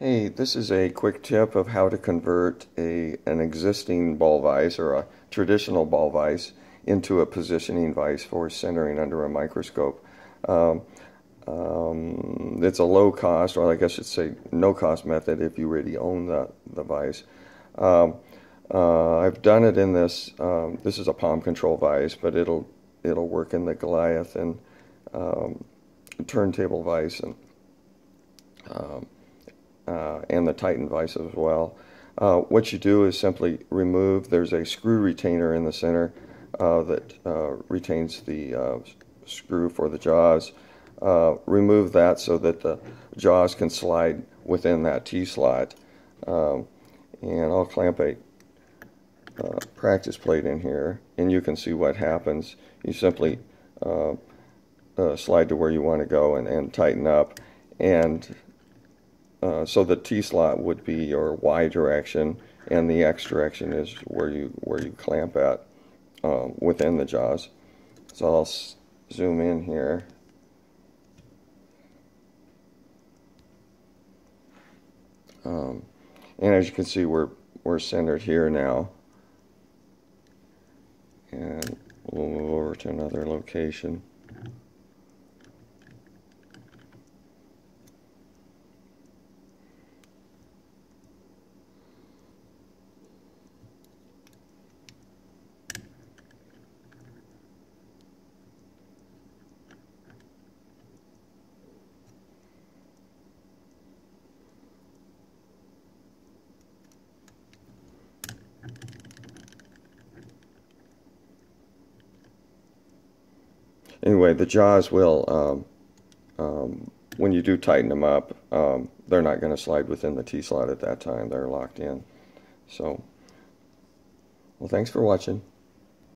Hey, this is a quick tip of how to convert a an existing ball vise or a traditional ball vise into a positioning vise for centering under a microscope. Um, um, it's a low cost, or I guess I should say no cost method if you already own the, the vise. Um, uh, I've done it in this, um, this is a palm control vise, but it'll, it'll work in the Goliath and um, turntable vise and um, and the Titan vise as well. Uh, what you do is simply remove, there's a screw retainer in the center uh, that uh, retains the uh, screw for the jaws. Uh, remove that so that the jaws can slide within that T-slot. Um, and I'll clamp a practice plate in here and you can see what happens. You simply slide to where you want to go and, and tighten up and uh, so the T slot would be your Y direction, and the X direction is where you where you clamp at um, within the jaws. So I'll zoom in here. Um, and as you can see, we're we're centered here now, and we'll move over to another location. Anyway, the jaws will, um, um, when you do tighten them up, um, they're not going to slide within the T-slot at that time. They're locked in. So, well, thanks for watching.